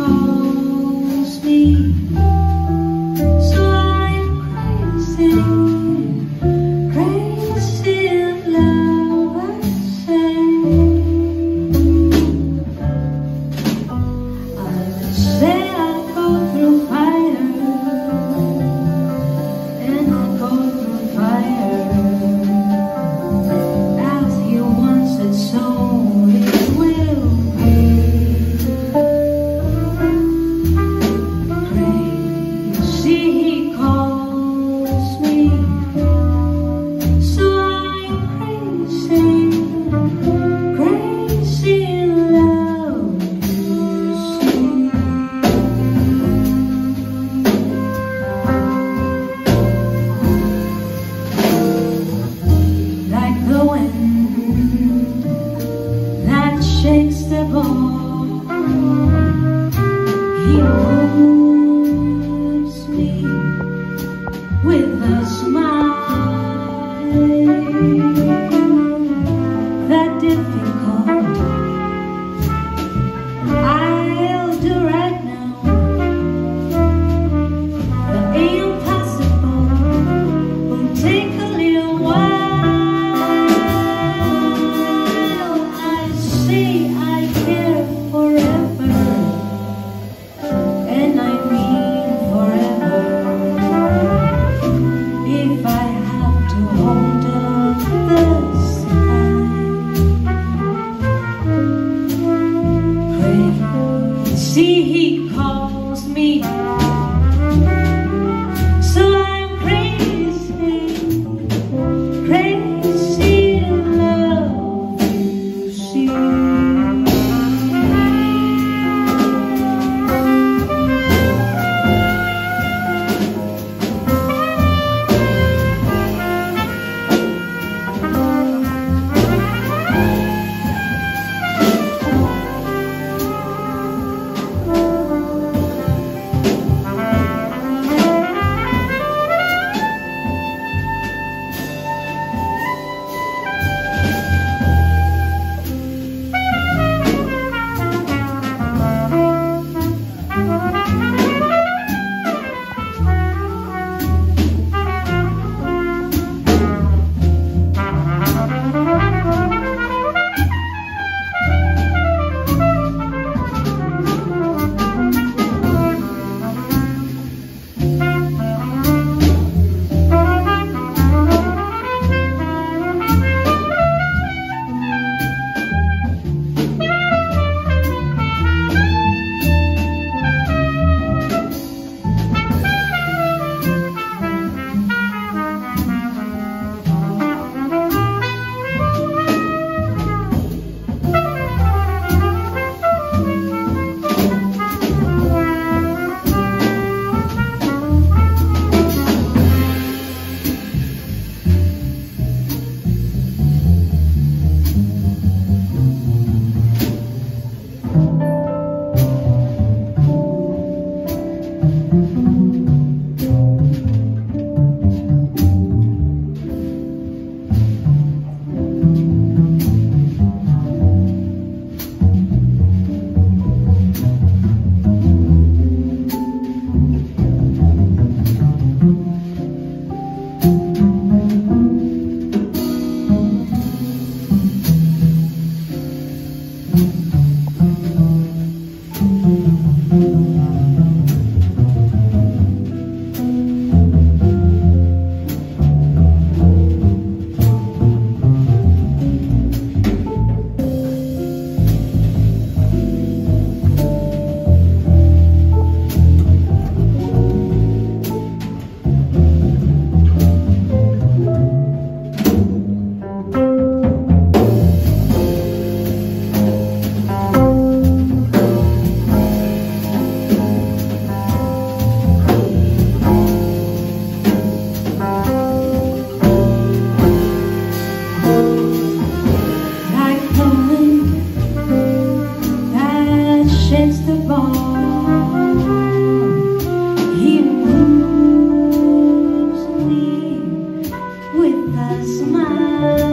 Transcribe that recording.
Calls me. tantas.